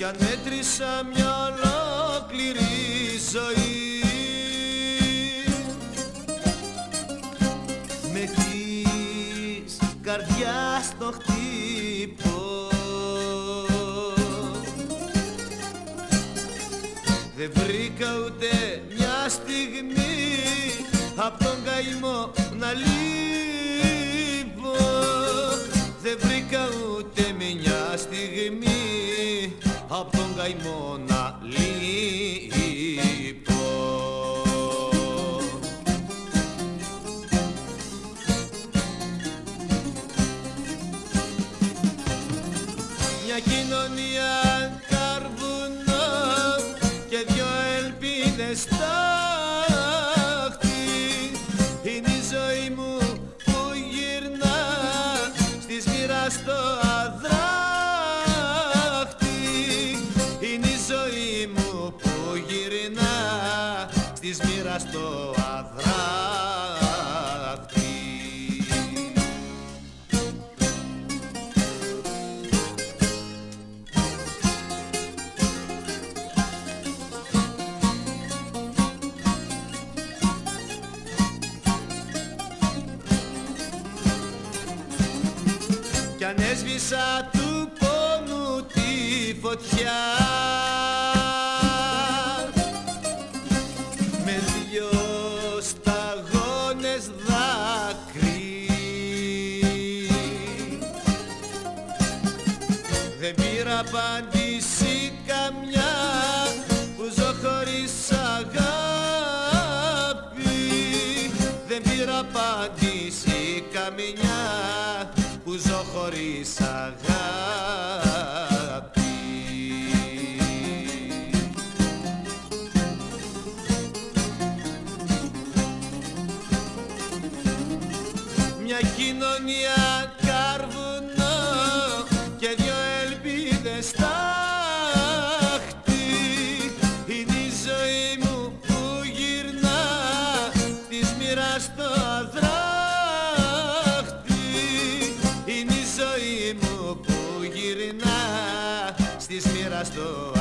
κι αν έτρισα μια ολόκληρη ζωή. Με της καρδιάς το χτύπω Δεν βρήκα ούτε μια στιγμή απ' τον καημό να λείπω απ' τον καημό να λείπω Μια κοινωνία καρβουνός και δυο ελπίδες τάχτη. Είναι η ζωή μου που γυρνά στις μοίρας το αδράχτη στις μοίρας το αδράχτη κι αν έσβησα του πόνου τη φωτιά δεν πήρα απάντηση καμιά που ζω χωρίς αγάπη. Δεν πήρα απάντηση καμιά που ζω χωρίς αγάπη. Μια κοινωνία καρβουνών στα δράχτη. Είναι η ζωή μου που γυρνά στη σφύρα στο